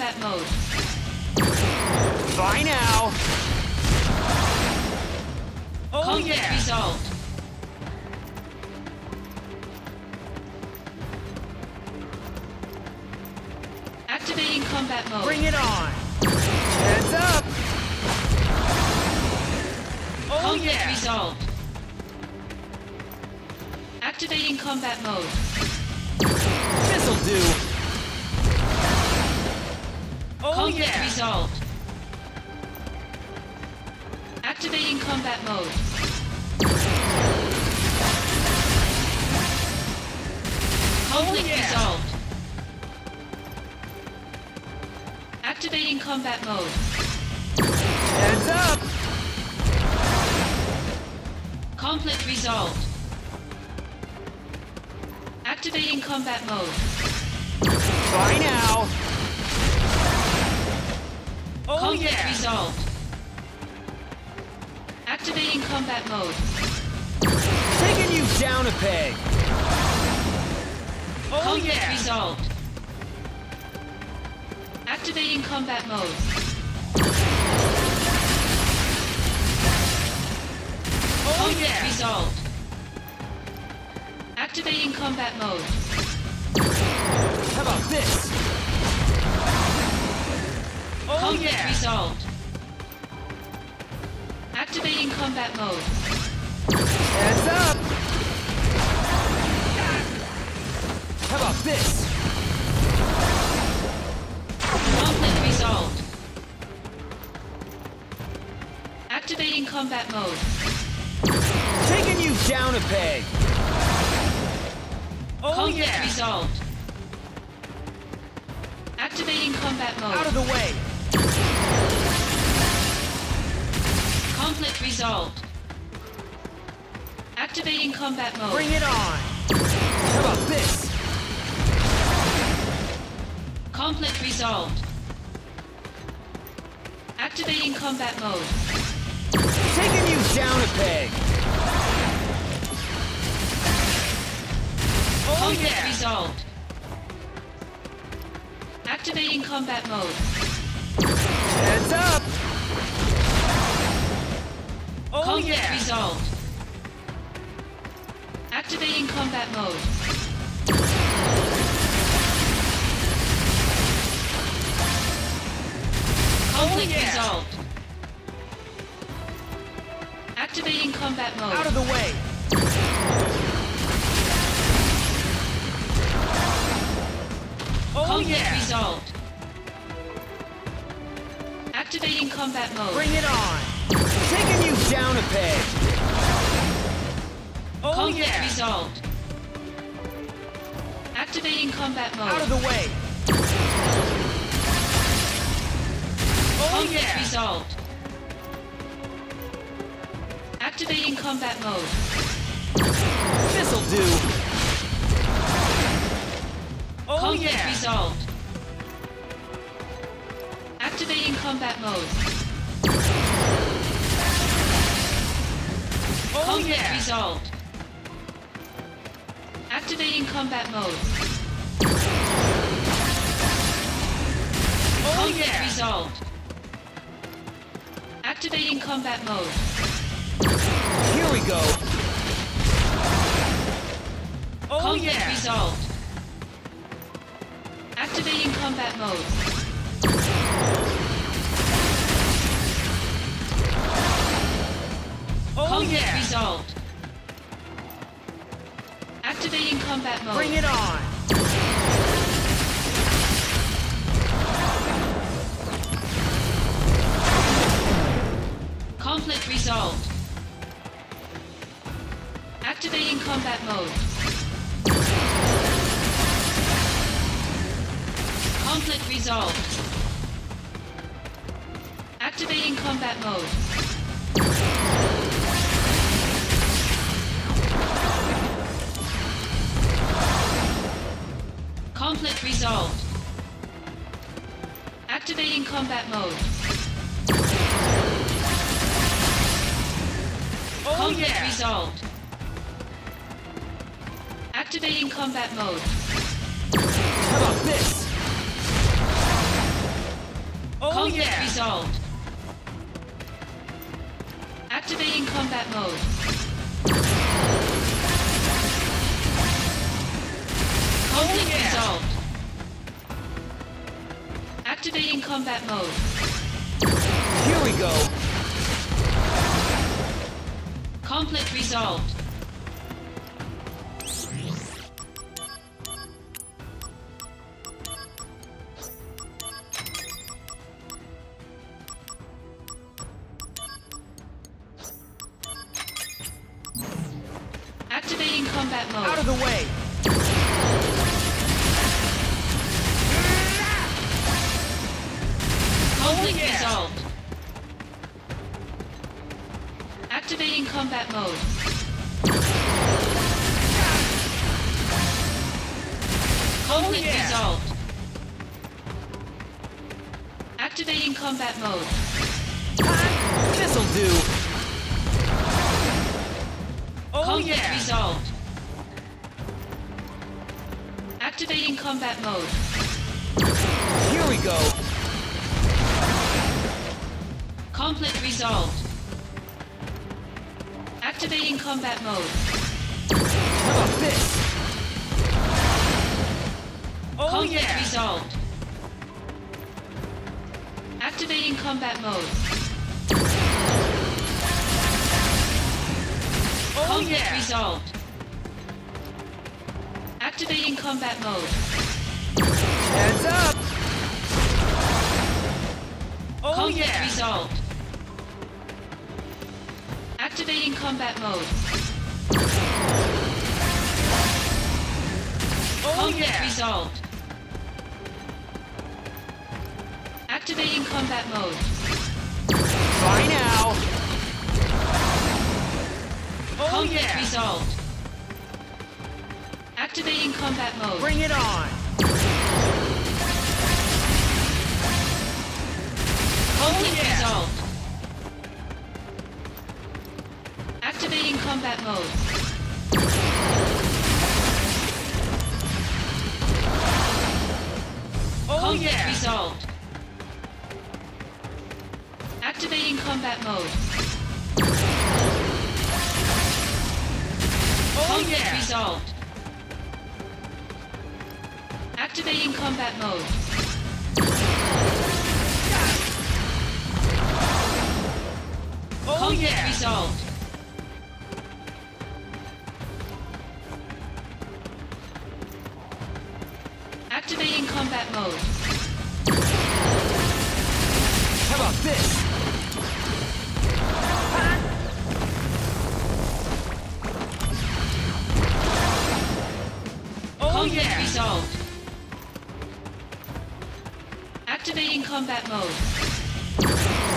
Combat mode. Bye now! Oh Conflict yeah! resolved. Combat mode. Bye now! Oh Conflict yeah! resolved. Activating combat mode. Taking you down a peg! Oh Conflict yeah! resolved. Activating combat mode. Oh yeah! resolved. Activating combat mode. Conflict yeah! resolved. Activating combat mode. Heads up! How about this? Conflict resolved. Activating combat mode. Taking you down a peg! Oh Conflict yeah! resolved. Activating combat mode. Out of the way! Conflict resolved. Activating combat mode. Bring it on! How about this? Conflict resolved. Activating combat mode. Taking you down a peg! Oh Conflict yeah! resolved. Activating combat mode. Heads up! Oh Conflict yeah! resolved. Activating combat mode. Conflict oh, yeah. resolved. Activating combat mode. Out of the way! Oh Conflict yeah! resolved. Activating combat mode. Bring it on! Taking you down a peg! Oh Conflict yeah! resolved. Activating combat mode. Out of the way! Oh Conflict yeah! resolved. Activating combat mode. This'll do! Oh Conflict yeah! resolved. Activating combat mode. Conflict yeah! resolved. Activating combat mode. Oh Conflict yeah! resolved. Activating combat mode. Here we go! Oh Conflict yeah! resolved. Activating combat mode. Oh Conflict yeah! resolved. Activating combat mode. Bring it on! Conflict resolved. Activating combat mode. Conflict resolved. Activating combat mode. Conflict resolved. Activating combat mode. Oh Conflict yeah! resolved. Activating combat mode. How about this? Oh Conflict yeah! resolved. Activating combat mode. Resolved. Activating combat mode. Here we go! Conflict resolved. Activating combat mode. Out of the way! Conflict yeah. resolved. Activating combat mode. Conflict oh, yeah. resolved. Activating combat mode. This'll do! Oh Conflict yeah! resolved. Activating combat mode. Here we go! Conflict resolved. Activating combat mode. How about this? Oh Conflict yeah! resolved. Activating combat mode. Oh Conflict yeah! resolved. Activating combat mode. Heads up! Oh Conflict yeah! resolved. Activating combat mode. Oh Conflict yeah! resolved. Activating combat mode. Bye now! Oh Conflict yeah! resolved. Activating combat mode. Bring it on! Conflict oh, yeah. resolved. Combat mode. Oh Conflict yeah! resolved. Activating combat mode. Oh Conflict yeah! resolved. Activating combat mode. Oh Conflict yeah! resolved. Combat mode. How about this? Oh, oh Conflict yeah! resolved. Activating combat mode.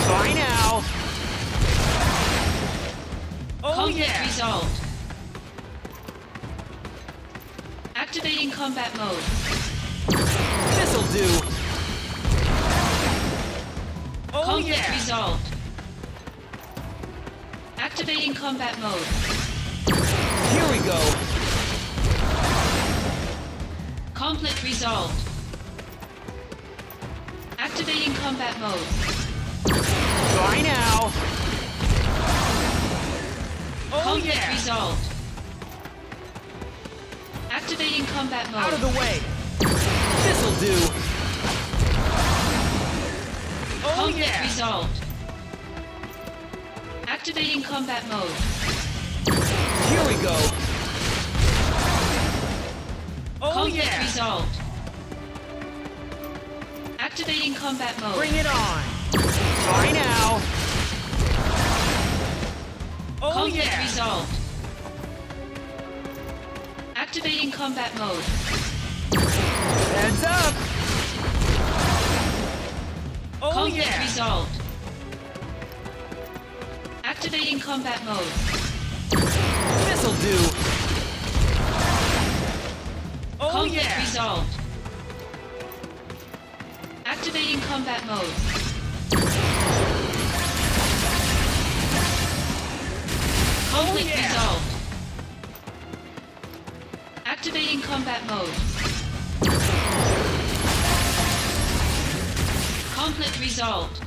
Bye now! Oh Conflict yeah! resolved. Activating combat mode. This'll do! Oh Conflict yeah! resolved. Activating combat mode. Here we go! Conflict resolved. Activating combat mode. Bye now! Oh Conflict yeah! resolved. Activating combat mode. Out of the way! This'll do! Oh Conflict yeah! resolved. Activating combat mode. Here we go! Oh Conflict yeah! resolved. Activating combat mode. Bring it on! Bye now! Oh Conflict yeah! resolved. Activating combat mode. Heads up! Oh, Conflict yeah. resolved. Activating combat mode. This'll do. Oh Conflict yeah. resolved. Activating combat mode. Conflict oh, yeah. resolved. Activating combat mode. Conflict resolved.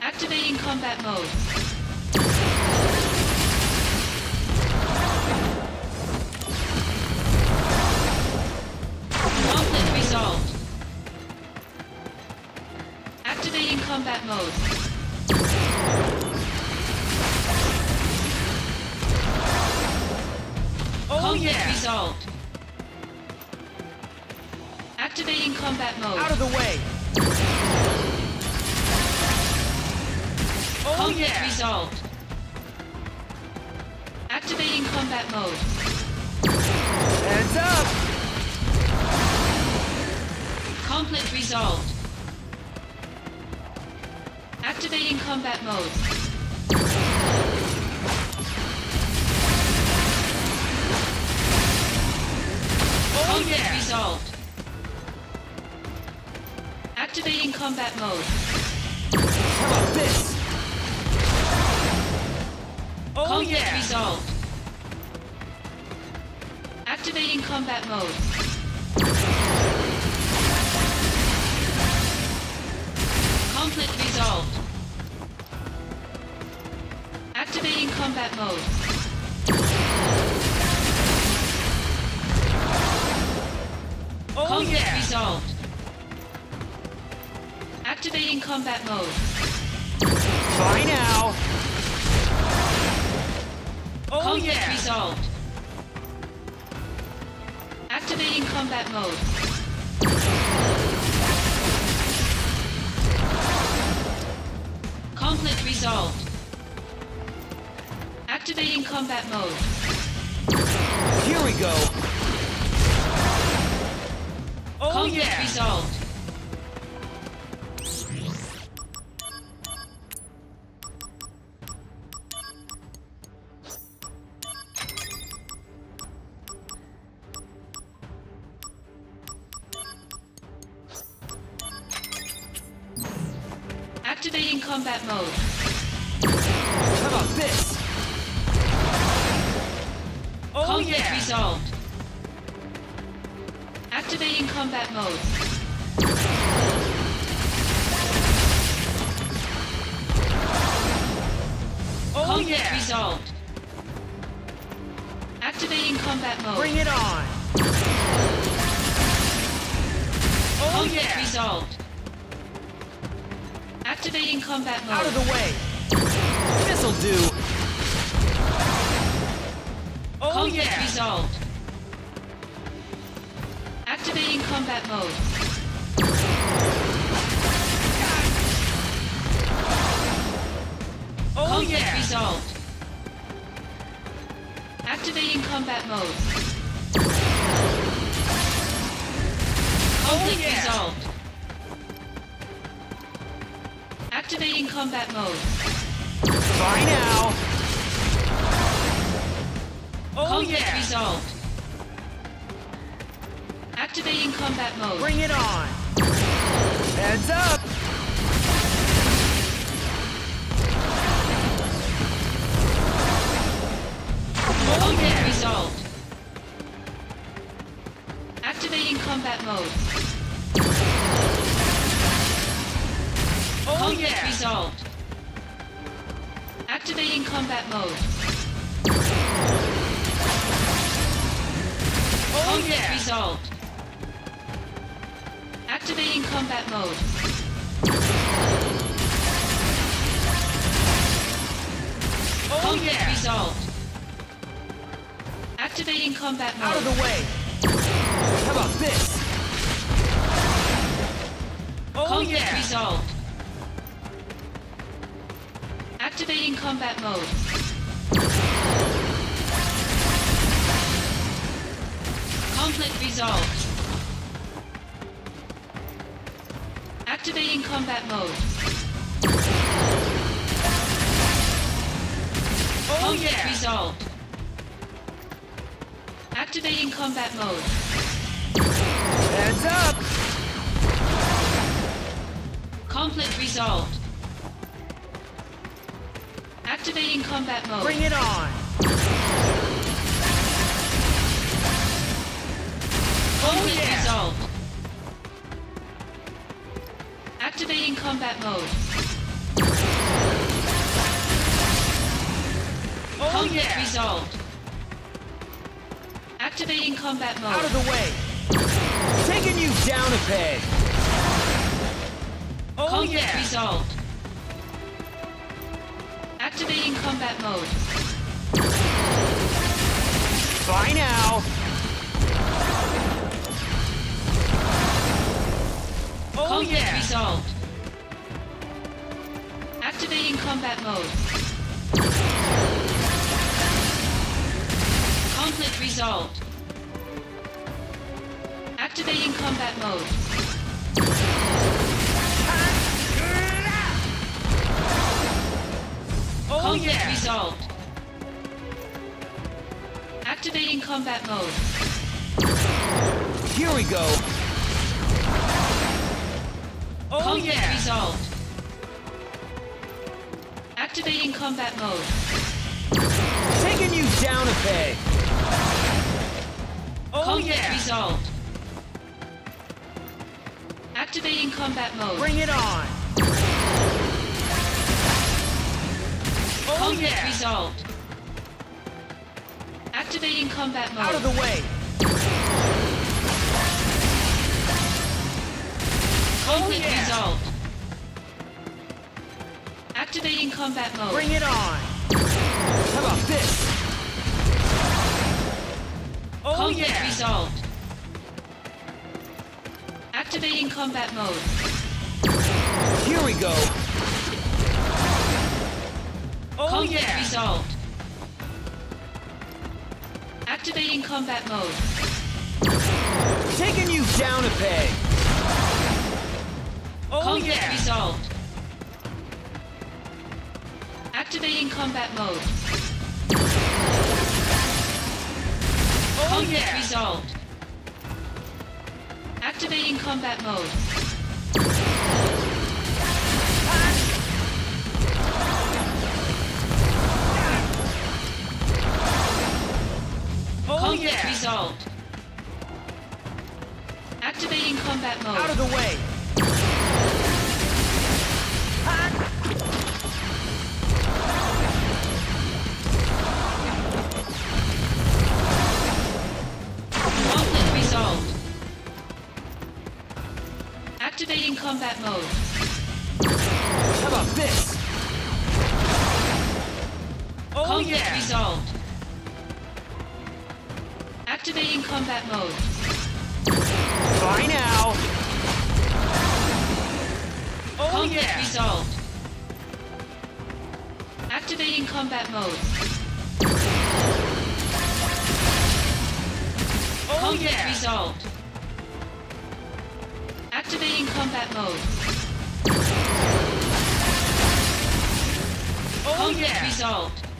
Activating combat mode. Conflict resolved. Activating combat mode. Resolved. Activating combat mode. Heads up. Conflict resolved. Activating combat mode. Oh Conflict yeah. resolved. Activating combat mode. Resolved. Activating combat mode. Conflict resolved. Activating combat mode. Here we go. Oh Conflict yeah. resolved. Activating combat mode. Oh Conflict yeah. resolved. Activating combat mode. Oh Conflict yeah. resolved. Activating combat mode. Out of the way. How about this? Oh Conflict yeah. resolved. Activating combat mode. Conflict resolved. Activating combat mode. Oh Conflict yeah! resolved. Activating combat mode. Heads up! Conflict resolved. Activating combat mode. Bring it on! Conflict oh, yeah. resolved. Activating combat mode. Oh Conflict yeah! resolved. Activating combat mode. Out of the way! Taking you down a peg! Oh Conflict yeah! resolved. Activating combat mode. Bye now! Oh Conflict yeah! resolved. Activating combat mode. Conflict resolved. Activating combat mode. Oh Conflict yeah! resolved. Activating combat mode. Here we go! Oh Conflict yeah! resolved. Activating combat mode. Taking you down a peg! Oh Conflict yeah! resolved. Activating combat mode. Bring it on! Oh Conflict yeah! resolved. Activating combat mode. Out of the way! Conflict oh, yeah. resolved. Activating combat mode. Bring it on! How about this? Oh Conflict yeah! resolved. Activating combat mode. Here we go! Oh Conflict yeah! resolved. Activating combat mode. Taking you down a peg! Oh Conflict yeah! resolved. Activating combat mode. Oh Conflict yeah! resolved. Activating combat mode. Resolved. Activating combat mode. Out of the way! Conflict resolved. Activating combat mode. How about this? Oh Conflict yeah! resolved. Combat mode. Bye now! Oh Conflict yeah! resolved. Activating combat mode. Oh Conflict yeah! resolved. Activating combat mode. Oh Conflict yeah! resolved.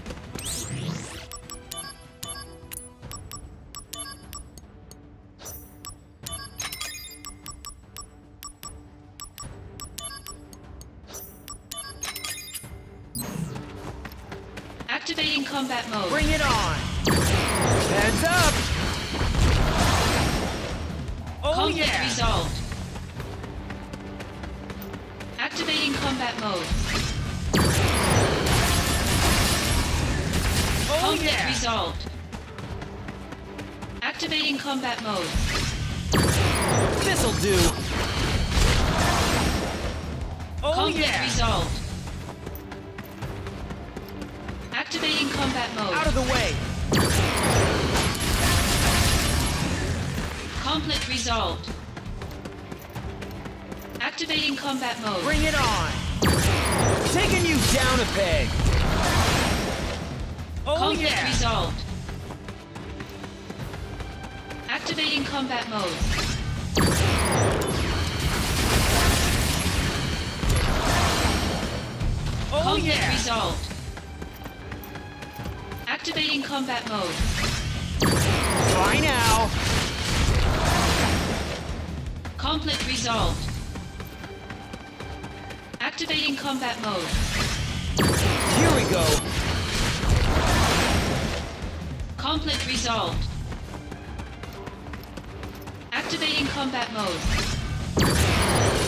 Combat mode.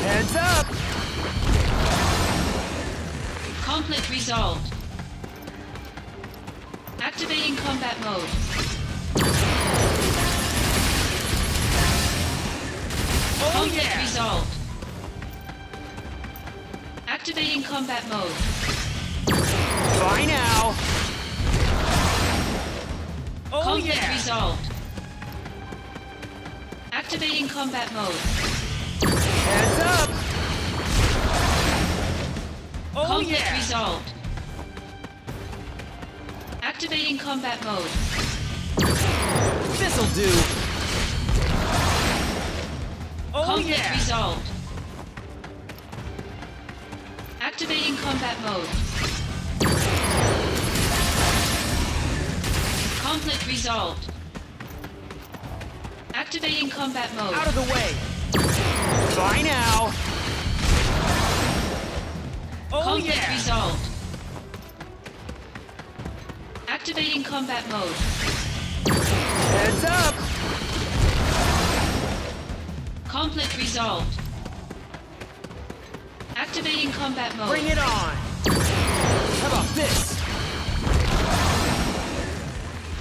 Heads up. Conflict resolved. Activating combat mode. Oh Conflict yeah. resolved. Activating combat mode. Try now. Oh Conflict yeah. resolved. Activating combat mode. Heads up. Oh Conflict yeah. resolved. Activating combat mode. This'll do. Oh Conflict yeah. resolved. Activating combat mode. Conflict resolved. Activating combat mode. Out of the way. Try now. Oh Conflict yeah. resolved. Activating combat mode. Heads up. Conflict resolved. Activating combat mode. Bring it on. How about this?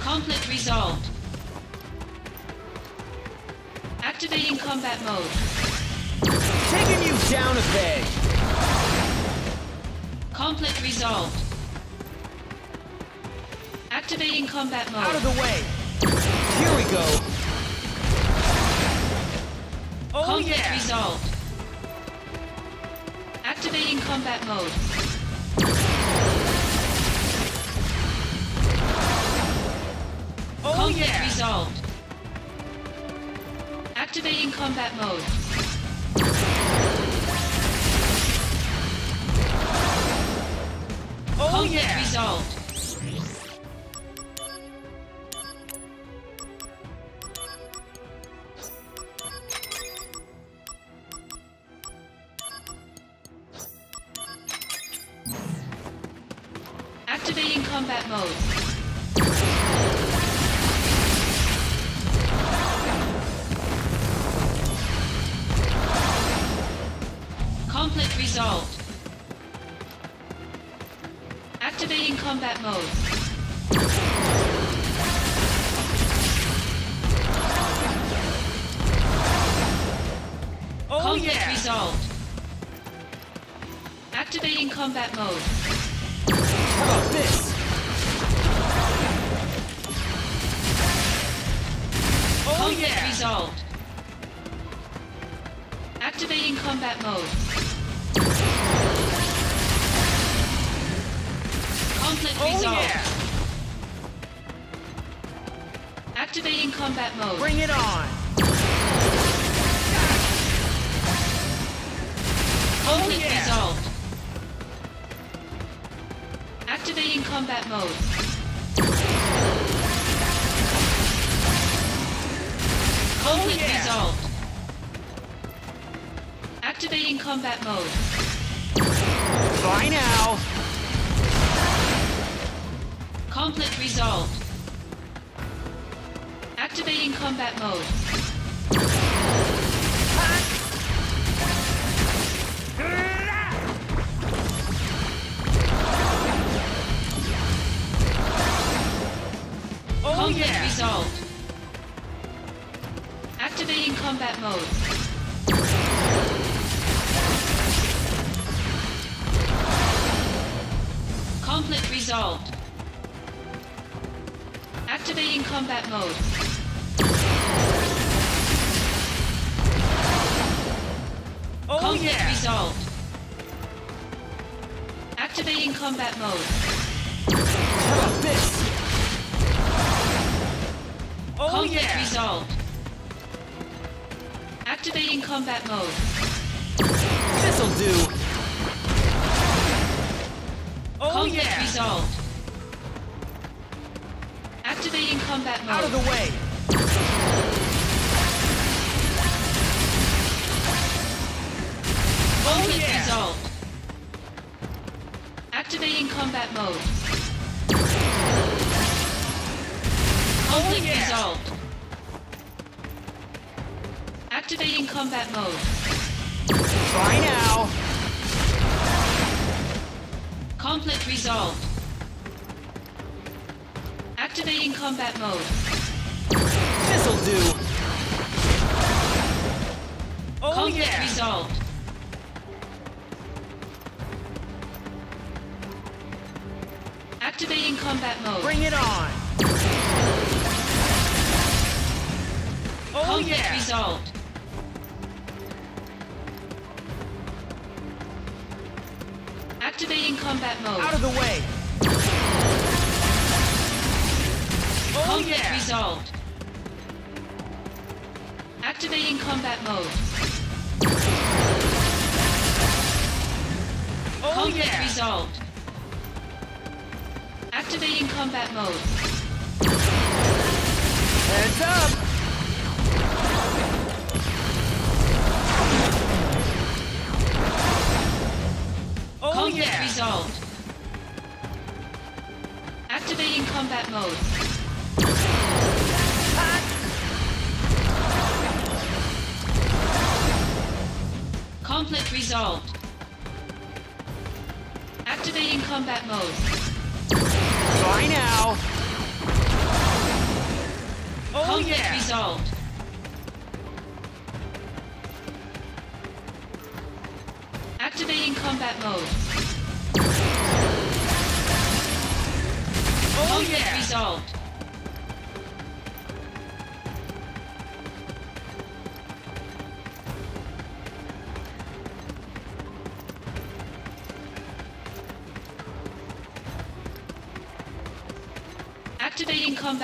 Conflict resolved. Activating combat mode. Taking you down a peg. Conflict resolved. Activating combat mode. Out of the way. Here we go. Oh Conflict yeah. resolved. Activating combat mode. Oh Conflict yeah. resolved. Activating combat mode. Oh Conflict yeah. resolved. Activating combat mode. Oh Conflict yeah. resolved. Activating combat mode. How about this? Oh Conflict yeah. resolved. Activating combat mode. This'll do. Oh, Conflict yeah. resolved. Activating combat mode. Out of the way. Conflict oh, yeah. resolved. Activating combat mode. Conflict oh, yeah. resolved. Activating combat mode. Try now. Conflict resolved. Activating combat mode. This'll do. Oh Conflict yeah. resolved. Activating combat mode. Bring it on. Oh Conflict yeah. resolved. Activating combat mode. Out of the way. Oh Conflict yeah. resolved. Activating combat mode. Oh Conflict yeah. resolved. Activating combat mode. Heads up. Oh Conflict yeah. resolved. Activating combat mode. Conflict resolved. Activating combat mode. Try now. Oh Conflict yeah. resolved. Activating combat mode. Oh Conflict yeah. resolved.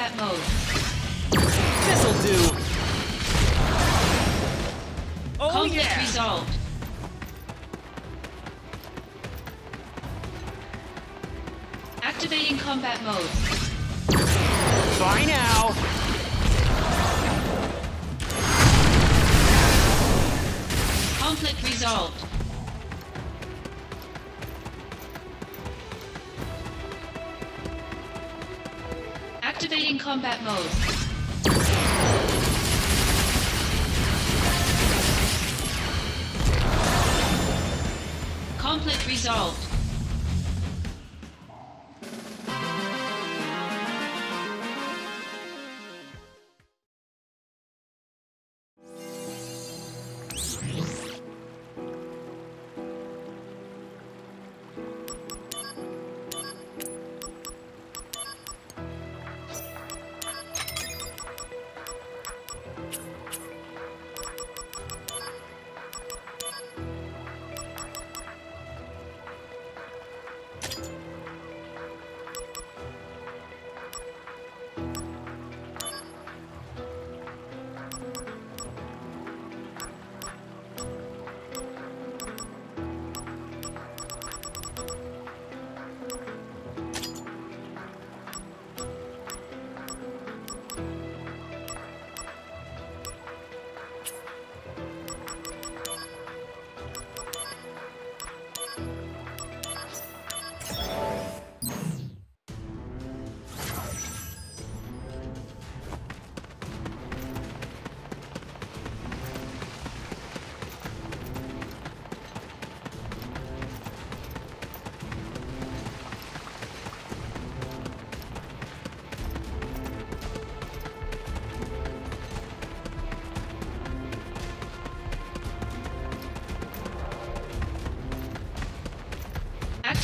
Combat mode. This'll do. Oh Conflict yeah. resolved. Activating combat mode.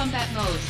Combat mode.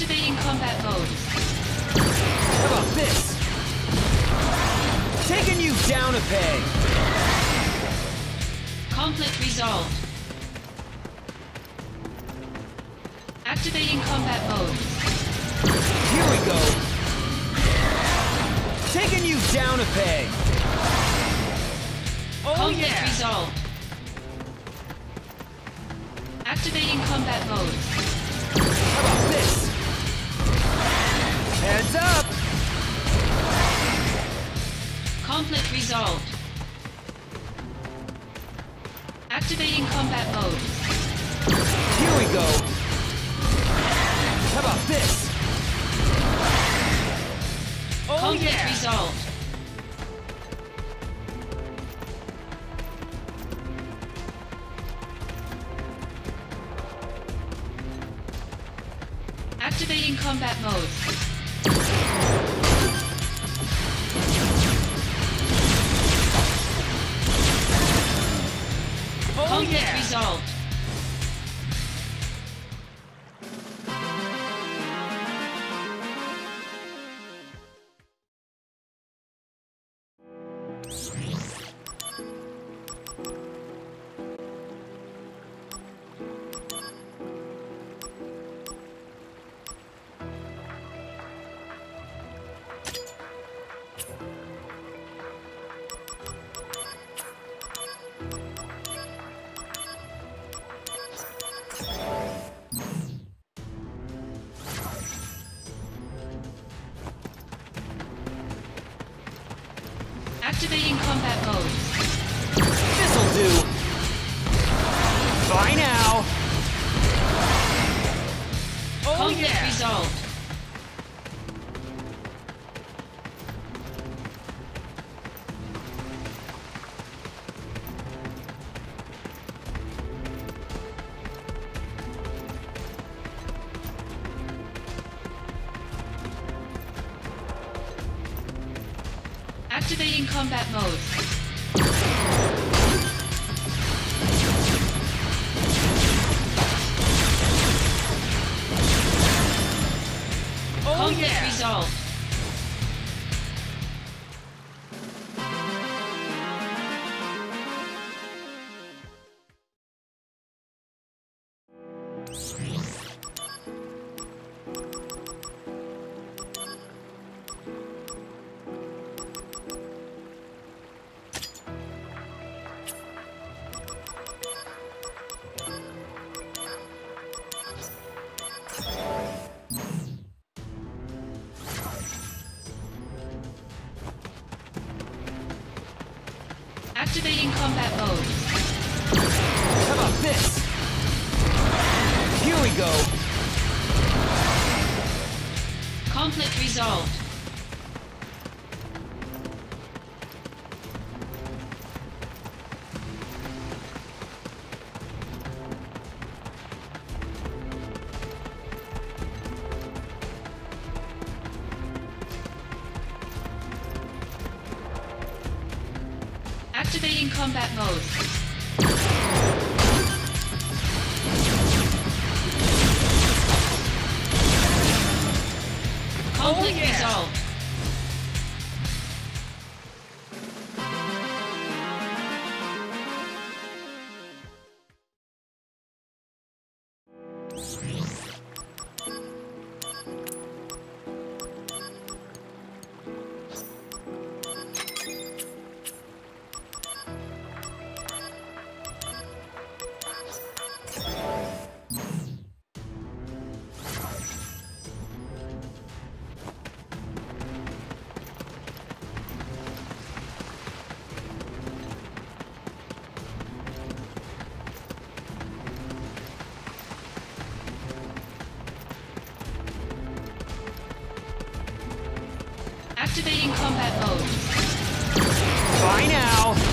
Activating combat mode. How about this? Taking you down a peg! Conflict resolved. Activating combat mode. Here we go! Taking you down a peg! Oh Conflict yeah! resolved. Activating combat mode. Heads up! Conflict resolved. Activating combat mode. Here we go! How about this? Oh, Conflict yeah. resolved. Activating combat mode. Conflict oh, yeah! resolved. Activating combat mode. Bye now!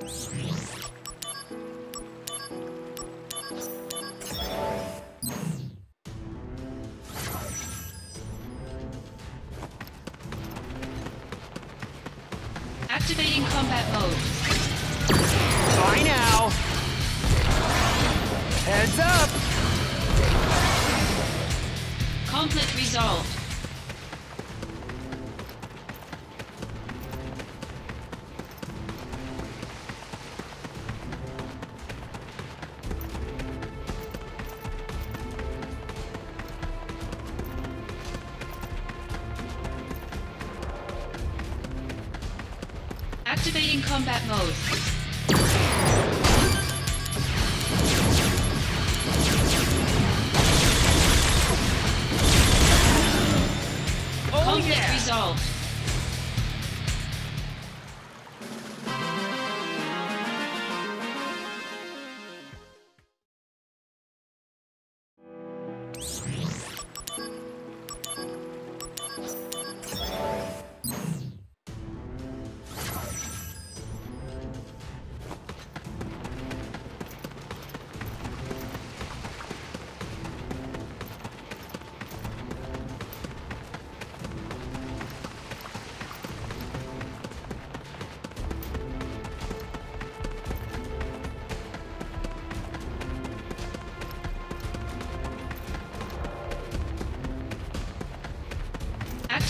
Yeah.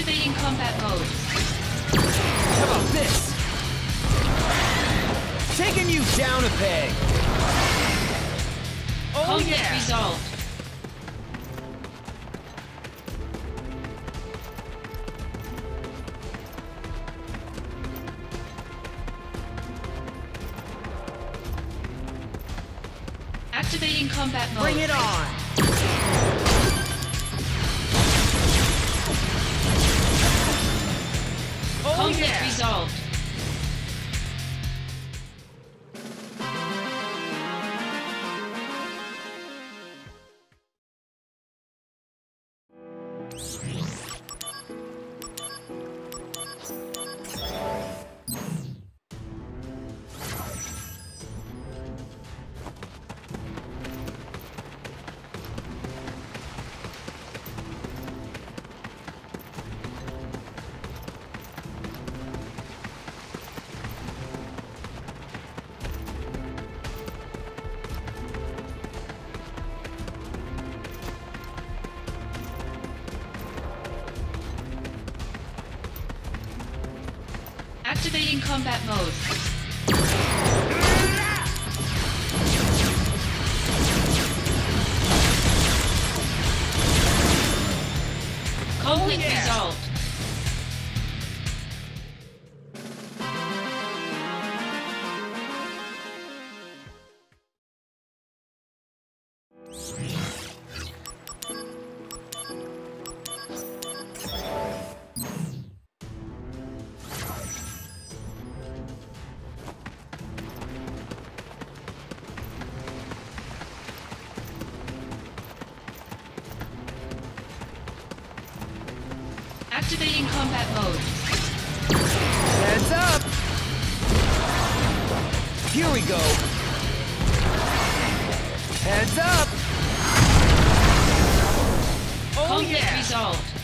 Activating combat mode. How about this? Taking you down a peg! Oh Conflict yeah! resolved. Activating combat mode. Bring it on! Activating combat mode. Heads up! Here we go! Heads up! Conflict yeah! resolved.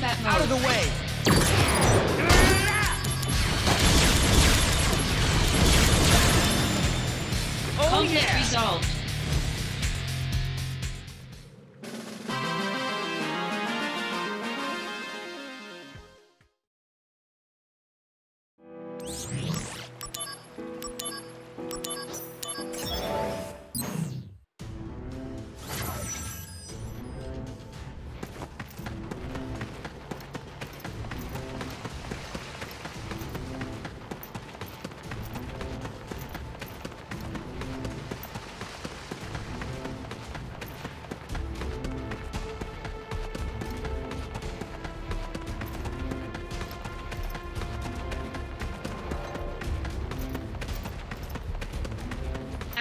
that mode. Out of the way!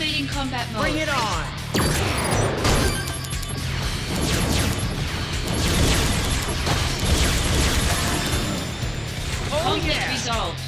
Activating combat mode. Bring it on! Oh, Conflict yeah. resolved.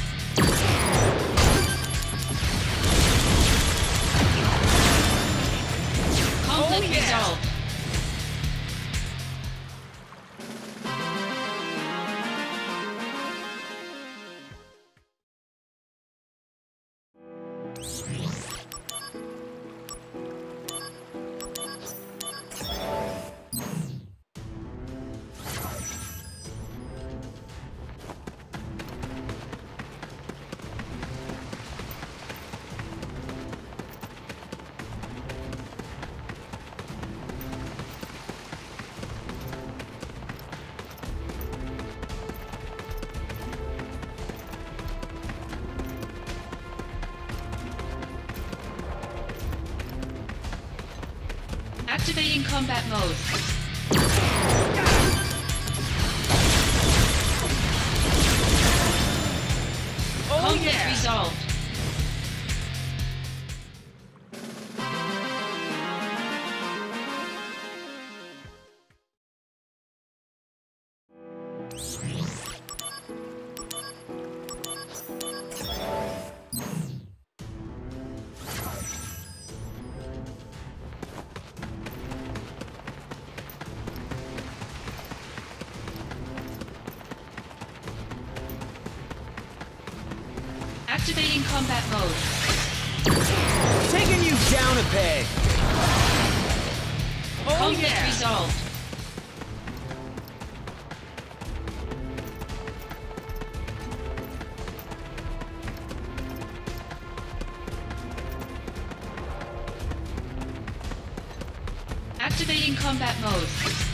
Combat mode.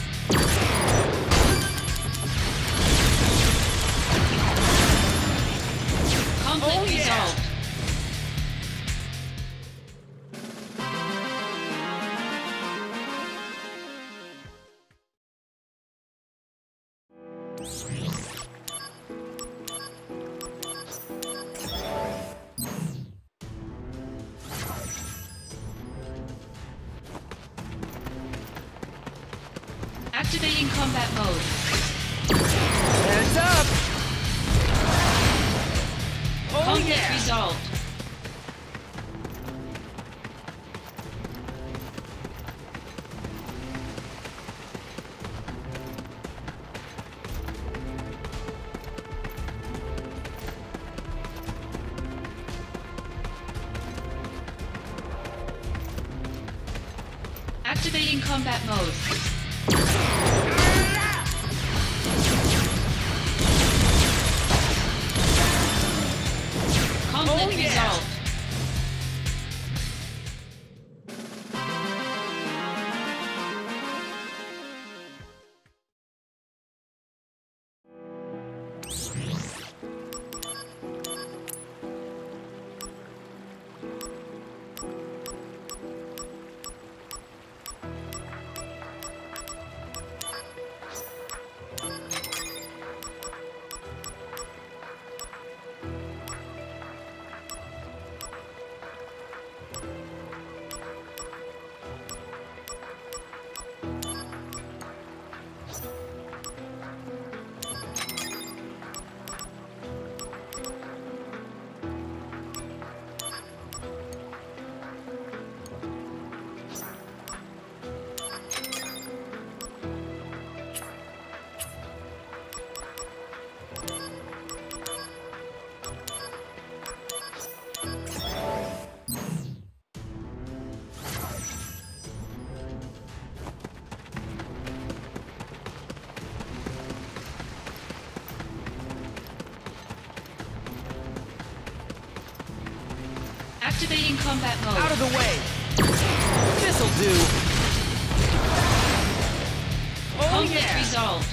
Combat mode. Activating combat mode. Out of the way! This'll do! Oh Conflict yeah. resolved.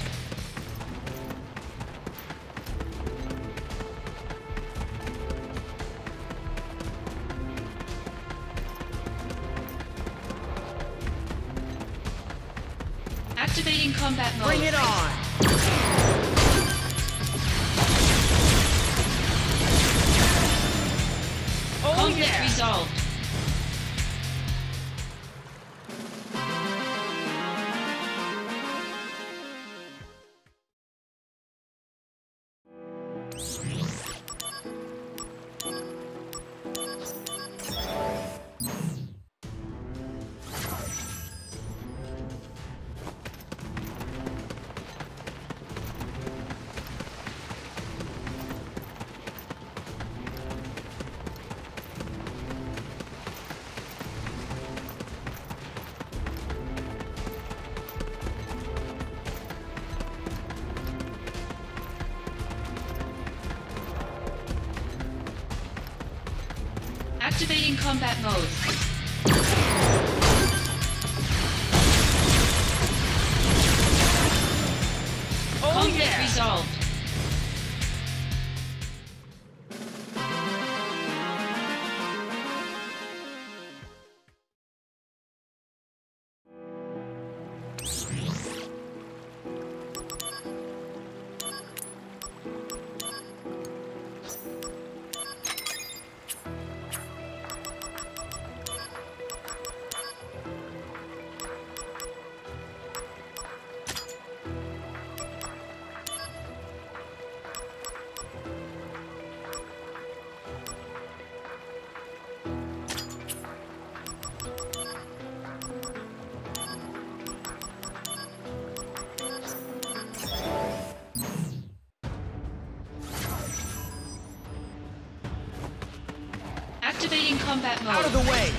Combat mode. Out of the way.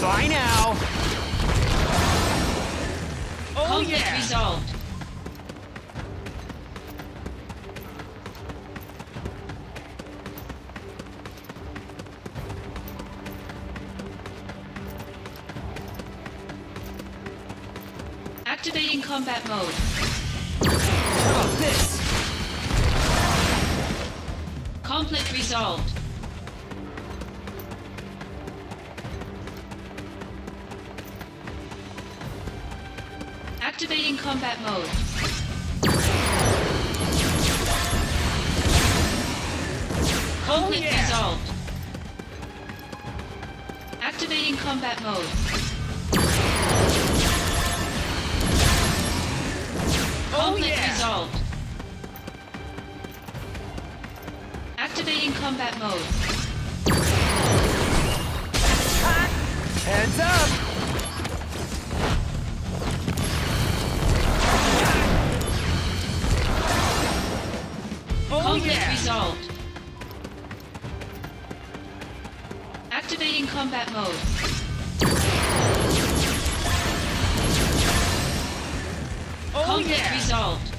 Bye now. Oh Conflict yeah. resolved. Activating combat mode. About this? Conflict resolved. Mode. Oh, Conflict yeah. resolved. Activating combat mode. Combat mode. Oh Conflict yeah. resolved.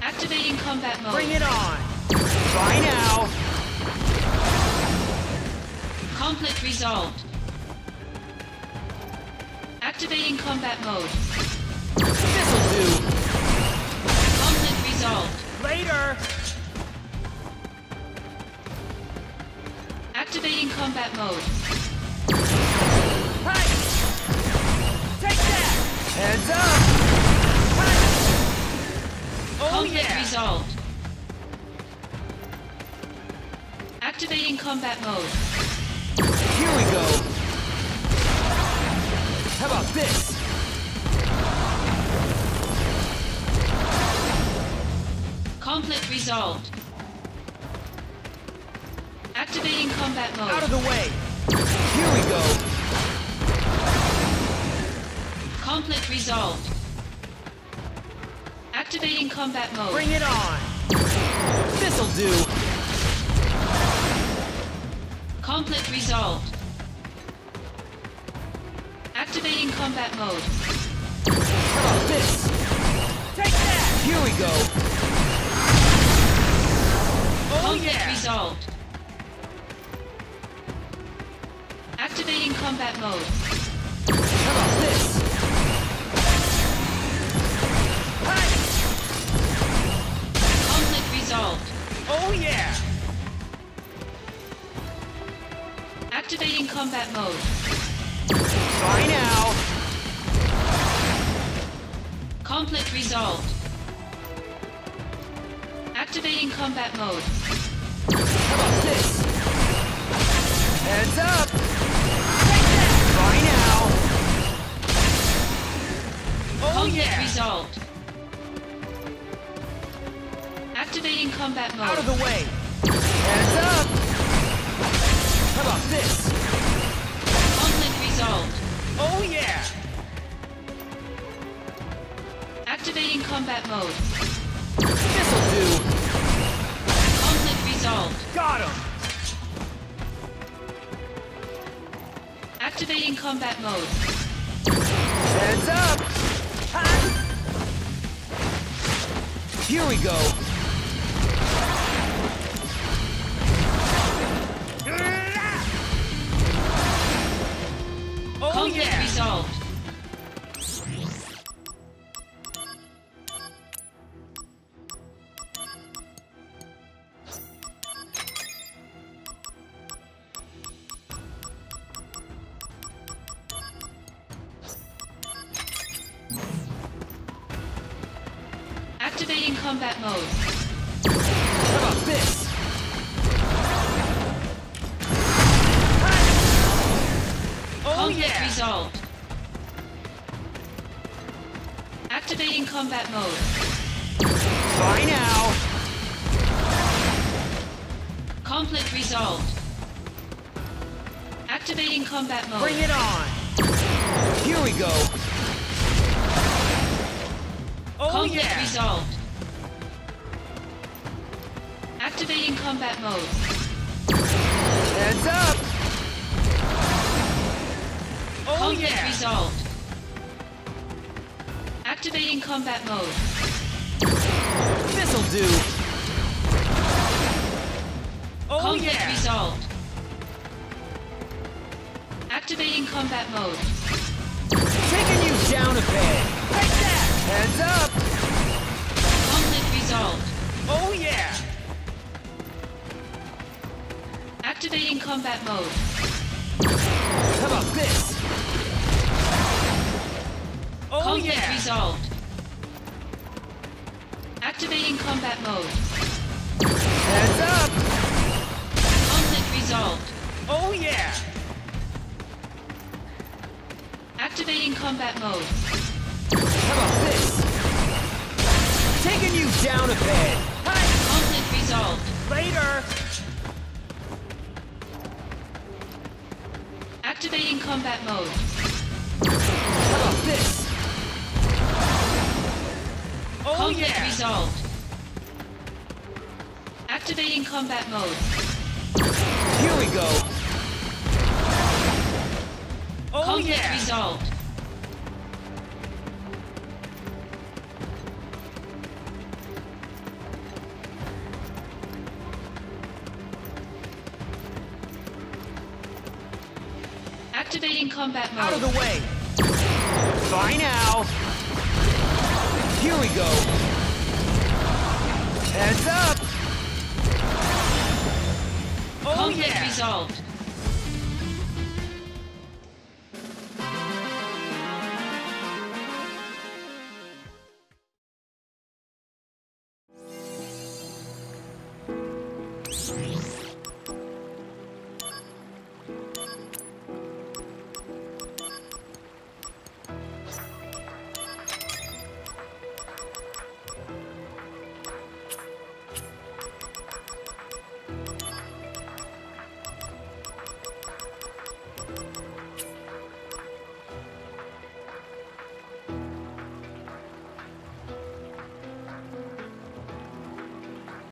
Activating combat mode. Bring it on. Bye now. Conflict resolved. Activating combat mode. This'll do. Conflict resolved. Later. Activating combat mode. Hey. Take that. Hands up. Hey. Oh Conflict yeah. resolved. Activating combat mode. Here we go. How about this? Conflict resolved. Combat Out of the way. Here we go. Conflict resolved. Activating combat mode. Bring it on. This'll do. Conflict resolved. Activating combat mode. How about this? Take that. Here we go. Oh Conflict yeah. resolved. combat mode. How about this? Hi. Conflict resolved. Oh yeah! Activating combat mode. Try now! Conflict resolved. Activating combat mode. How about this? Heads up! Yeah! resolved. Activating combat mode. Out of the way! Hands up! How about this? Conflict resolved. Oh yeah! Activating combat mode. This'll do! Conflict resolved. Got him! Activating combat mode. Heads up! Here we go! Oh Conflict yeah! resolved. Combat mode. How about this? Oh Conflict yeah! resolved. Activating combat mode. Heads up! Conflict resolved. Oh yeah! Activating combat mode. How about this? Taking you down a peg! Hi! Conflict resolved. Later! Activating combat mode. How about this? Oh Conflict yeah! resolved. Activating combat mode. Here we go! Oh Conflict yeah! resolved. Combat Out of the way! Bye now! Here we go! Heads up! Oh Conflict yeah! resolved.